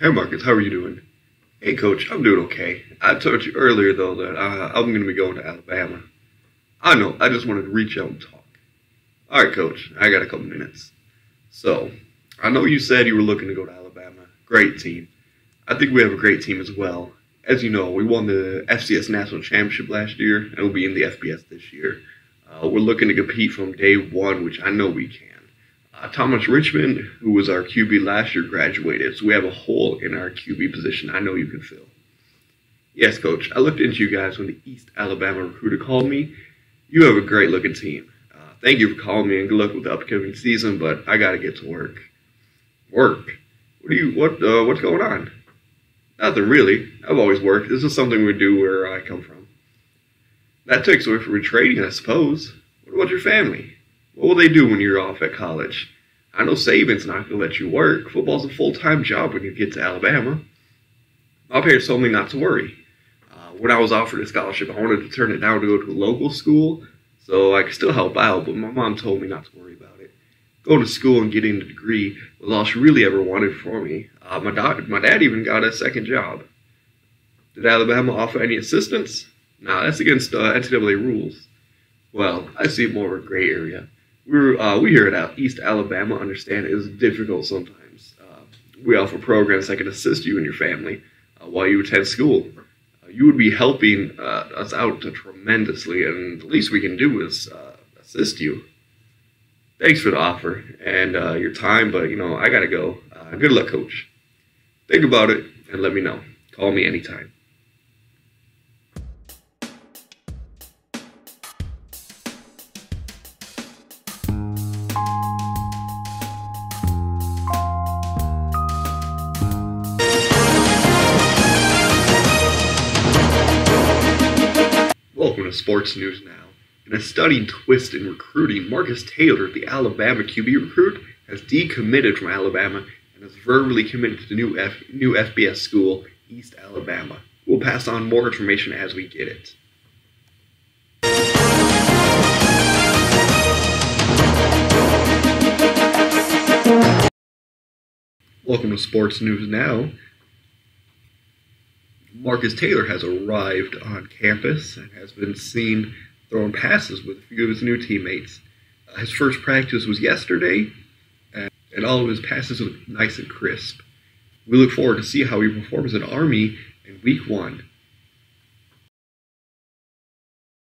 Hey Marcus, how are you doing? Hey coach, I'm doing okay. I told you earlier though that uh, I'm going to be going to Alabama. I know, I just wanted to reach out and talk. All right, coach, I got a couple minutes. So, I know you said you were looking to go to Alabama. Great team. I think we have a great team as well. As you know, we won the FCS National Championship last year, and we'll be in the FBS this year. Uh, we're looking to compete from day one, which I know we can. Uh, Thomas Richmond, who was our QB last year, graduated, so we have a hole in our QB position I know you can fill. Yes, coach, I looked into you guys when the East Alabama recruiter called me. You have a great looking team. Uh, thank you for calling me and good luck with the upcoming season, but I got to get to work. Work? What do you, what, uh, what's going on? Nothing really. I've always worked. This is something we do where I come from. That takes away from trading, I suppose. What about your family? What will they do when you're off at college? I know Saban's not going to let you work. Football's a full time job when you get to Alabama. My parents told me not to worry. Uh, when I was offered a scholarship, I wanted to turn it down to go to a local school so I could still help out, but my mom told me not to worry about it. Going to school and getting a degree was all she really ever wanted for me. Uh, my, dad, my dad even got a second job. Did Alabama offer any assistance? Nah, that's against uh, NCAA rules. Well, I see more of a gray area we uh, we here at East Alabama understand it is difficult sometimes. Uh, we offer programs that can assist you and your family uh, while you attend school. Uh, you would be helping uh, us out tremendously, and the least we can do is uh, assist you. Thanks for the offer and your time, but you know I gotta go. good luck, coach. Think about it and let me know. Call me anytime. Welcome to Sports News Now. In a stunning twist in recruiting, Marcus Taylor, the Alabama QB recruit, has decommitted from Alabama and has verbally committed to the new, F- new FBS school, East Alabama. We'll pass on more information as we get it. Welcome to Sports News Now. Marcus Taylor has arrived on campus and has been seen throwing passes with a few of his new teammates. Uh, his first practice was yesterday, and, and all of his passes look nice and crisp. We look forward to see how he performs in Army in Week One.